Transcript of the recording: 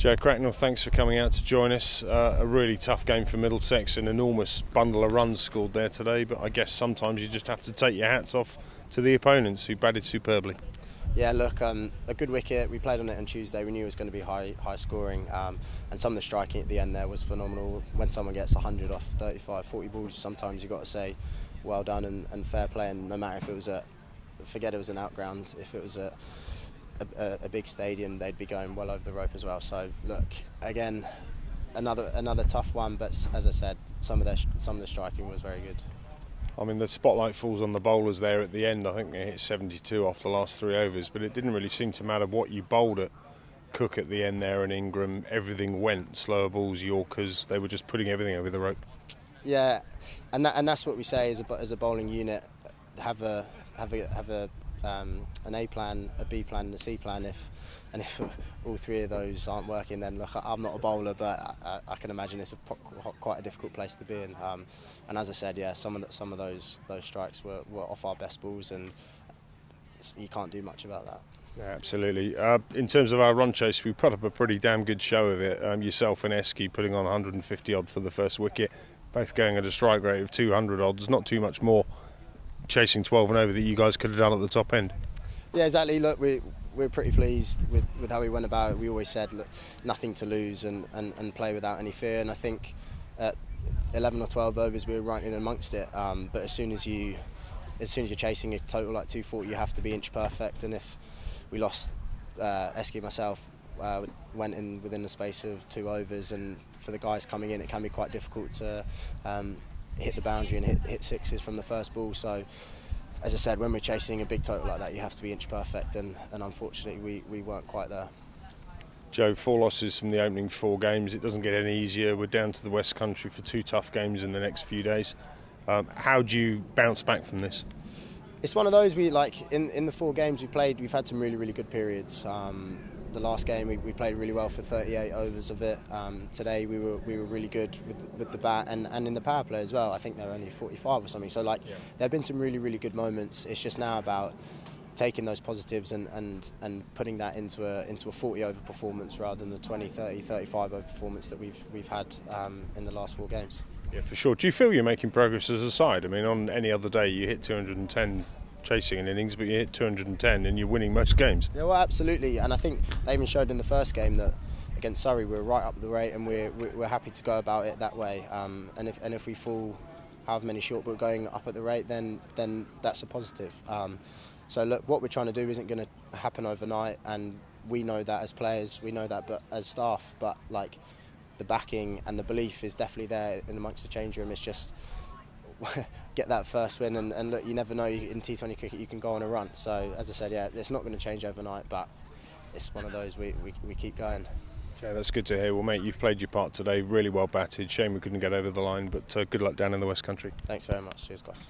Joe Cracknell, thanks for coming out to join us. Uh, a really tough game for Middlesex, an enormous bundle of runs scored there today, but I guess sometimes you just have to take your hats off to the opponents who batted superbly. Yeah, look, um, a good wicket. We played on it on Tuesday. We knew it was going to be high, high scoring, um, and some of the striking at the end there was phenomenal. When someone gets 100 off 35, 40 balls, sometimes you've got to say, well done and, and fair play. And no matter if it was a, forget it was an outground, if it was a, a, a big stadium, they'd be going well over the rope as well. So look, again, another another tough one, but as I said, some of the some of the striking was very good. I mean, the spotlight falls on the bowlers there at the end. I think they hit 72 off the last three overs, but it didn't really seem to matter what you bowled at. Cooke at the end there and Ingram, everything went. Slower balls, Yorkers, they were just putting everything over the rope. Yeah, and that, and that's what we say as a, as a bowling unit. Have a have a have a um, an A plan, a B plan, and a C plan. If and if all three of those aren't working, then look, I'm not a bowler, but I, I can imagine it's a, quite a difficult place to be in. Um, and as I said, yeah, some of the, some of those those strikes were, were off our best balls, and you can't do much about that. Yeah, absolutely. Uh, in terms of our run chase, we put up a pretty damn good show of it. Um, yourself and Esky putting on 150 odd for the first wicket, both going at a strike rate of 200 odd. There's not too much more chasing 12 and over that you guys could have done at the top end. Yeah, exactly. Look, we we're pretty pleased with, with how we went about it. We always said look, nothing to lose and, and, and play without any fear. And I think at 11 or 12 overs we were right in amongst it. Um, but as soon as you as soon as you're chasing a total like 240, you have to be inch perfect. And if we lost uh, Esky myself, uh, went in within the space of two overs, and for the guys coming in, it can be quite difficult to um, hit the boundary and hit, hit sixes from the first ball. So, as I said, when we're chasing a big total like that, you have to be inch perfect, and, and unfortunately, we, we weren't quite there. Joe, four losses from the opening four games. It doesn't get any easier. We're down to the West Country for two tough games in the next few days. Um, how do you bounce back from this? It's one of those we like in in the four games we played. We've had some really really good periods. Um, the last game we, we, played really well for 38 overs of it. Um, today we were we were really good with, with the bat and, and in the power play as well. I think they were only 45 or something. So like yeah. there have been some really really good moments. It's just now about taking those positives and, and, and putting that into a into a 40 over performance rather than the 20, 30, 35 over performance that we've we've had um, in the last four games. Yeah, for sure. Do you feel you're making progress as a side? I mean, on any other day you hit 210 chasing an innings, but you hit 210 and you're winning most games. Yeah, well, absolutely. And I think they even showed in the first game that against Surrey we are right up the rate and we're, we're happy to go about it that way. Um, and, if, and if we fall however many short but going up at the rate, then, then that's a positive. Um, so look, what we're trying to do isn't going to happen overnight and we know that as players, we know that but as staff, but like the backing and the belief is definitely there in amongst the change room. It's just get that first win. And, and, look, you never know in T20 cricket you can go on a run. So as I said, yeah, it's not going to change overnight, but it's one of those we, we, we keep going. Yeah, that's good to hear. Well, mate, you've played your part today, really well batted. Shame we couldn't get over the line, but uh, good luck down in the West Country. Thanks very much. Cheers, guys.